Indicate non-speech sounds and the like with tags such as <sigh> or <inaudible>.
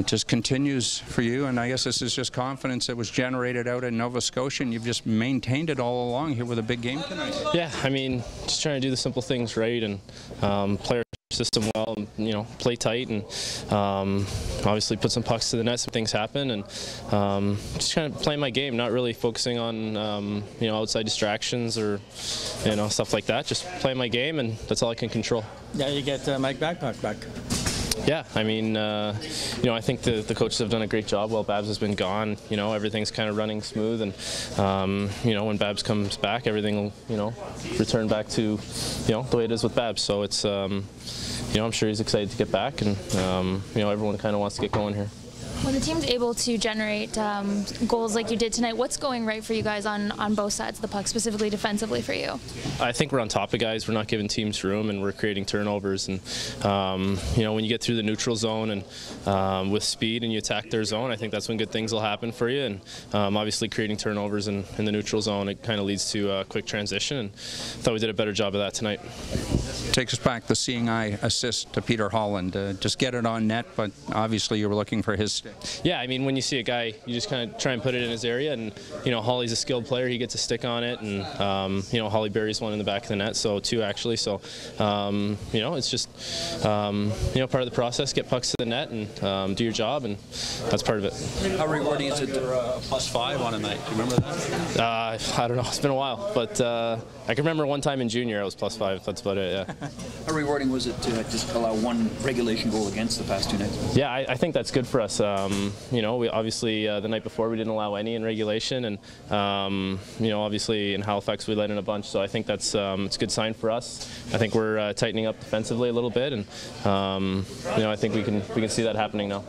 it just continues for you, and I guess this is just confidence that was generated out in Nova Scotia, and you've just maintained it all along here with a big game tonight. Yeah, I mean, just trying to do the simple things right and um, play our system well, and you know, play tight, and um, obviously put some pucks to the net. Some things happen, and um, just kind of playing my game, not really focusing on um, you know outside distractions or you know stuff like that. Just playing my game, and that's all I can control. Yeah, you get uh, Mike Babcock back. Yeah, I mean, uh, you know, I think the, the coaches have done a great job while Babs has been gone. You know, everything's kind of running smooth, and um, you know, when Babs comes back, everything will, you know, return back to, you know, the way it is with Babs. So it's, um, you know, I'm sure he's excited to get back, and um, you know, everyone kind of wants to get going here. When the team's able to generate um, goals like you did tonight, what's going right for you guys on, on both sides of the puck, specifically defensively for you? I think we're on top of guys. We're not giving teams room, and we're creating turnovers. And um, you know, when you get through the neutral zone and um, with speed and you attack their zone, I think that's when good things will happen for you. And um, obviously, creating turnovers in, in, the neutral zone, it kind of leads to a quick transition. And I thought we did a better job of that tonight. Takes us back the seeing eye assist to Peter Holland. Uh, just get it on net, but obviously you were looking for his stick. Yeah, I mean, when you see a guy, you just kind of try and put it in his area, and you know, Holly's a skilled player. He gets a stick on it, and um, you know, Holly buries one in the back of the net, so two actually. So um, you know, it's just um, you know part of the process. Get pucks to the net and um, do your job, and that's part of it. How rewarding is it to uh, plus five on a night? Do you remember that? Uh, I don't know. It's been a while, but uh, I can remember one time in junior I was plus five. That's about it. Yeah. <laughs> How rewarding was it to just allow one regulation goal against the past two nights? Yeah, I, I think that's good for us. Um, you know, we obviously uh, the night before we didn't allow any in regulation, and um, you know, obviously in Halifax we let in a bunch. So I think that's um, it's a good sign for us. I think we're uh, tightening up defensively a little bit, and um, you know, I think we can we can see that happening now.